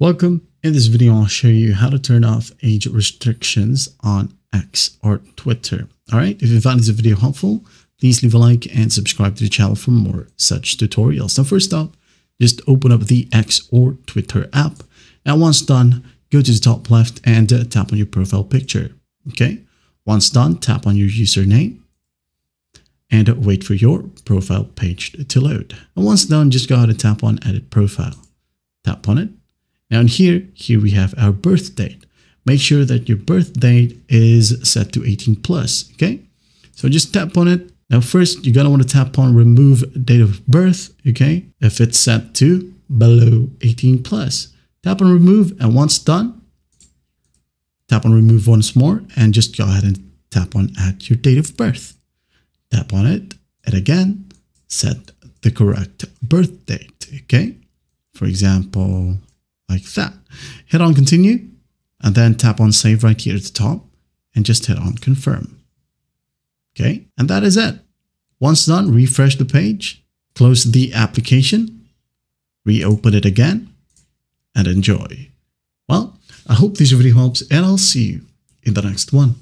Welcome. In this video, I'll show you how to turn off age restrictions on X or Twitter. All right. If you found this video helpful, please leave a like and subscribe to the channel for more such tutorials. Now, first up, just open up the X or Twitter app. And once done, go to the top left and uh, tap on your profile picture. Okay. Once done, tap on your username and wait for your profile page to load. And once done, just go ahead and tap on edit profile. Tap on it now here, here we have our birth date. Make sure that your birth date is set to 18 plus, okay? So just tap on it. Now first, you're gonna wanna tap on remove date of birth, okay? If it's set to below 18 plus. Tap on remove and once done, tap on remove once more and just go ahead and tap on add your date of birth. Tap on it and again, set the correct birth date, okay? For example, like that. Hit on continue and then tap on save right here at the top and just hit on confirm. Okay, and that is it. Once done, refresh the page, close the application, reopen it again, and enjoy. Well, I hope this video helps and I'll see you in the next one.